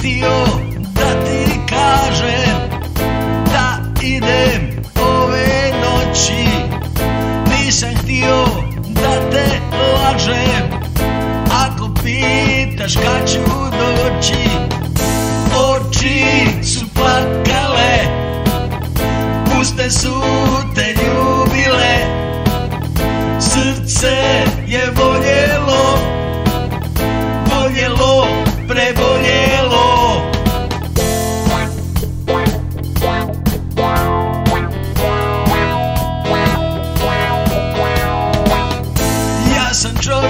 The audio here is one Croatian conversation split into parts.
htio da ti kažem Da idem ove noći. Nisam htio da te lažem. Ako pitaš kad ću doći Oči su plakale Puste su te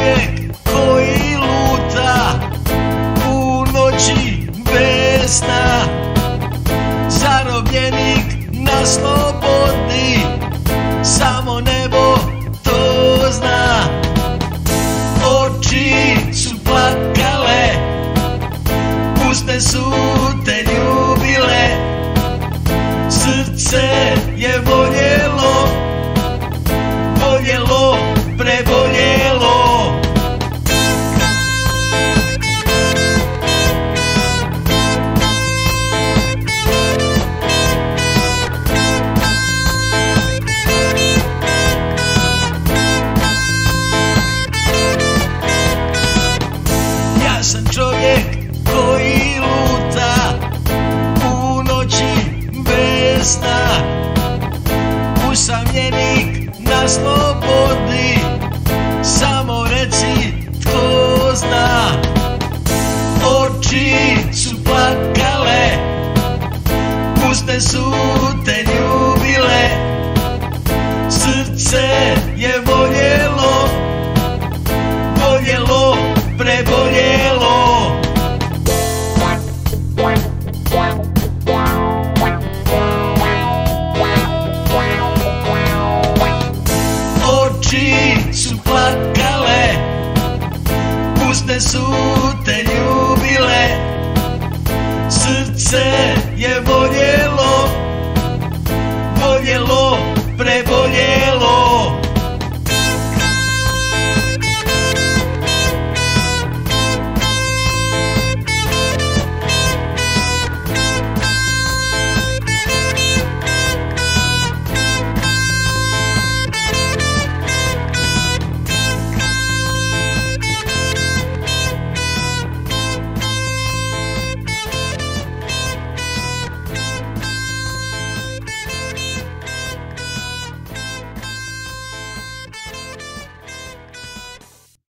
čovjek luta u noći bez sna Zarobljenik na slobodi, sam čovjek koji luta u noći bez sna. Usamljenik na slobodi, samo reci tko zna. Oči su plakale, puste su te ljubile. Srce je voljelo, puste su te ljubile. Srce je voljelo,